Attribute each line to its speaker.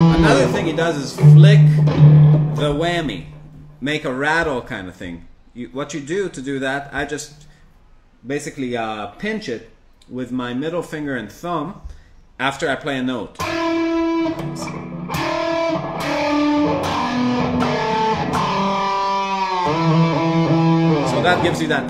Speaker 1: Another thing he does is flick the whammy, make a rattle kind of thing. You, what you do to do that, I just basically uh, pinch it with my middle finger and thumb after I play a note. So that gives you that.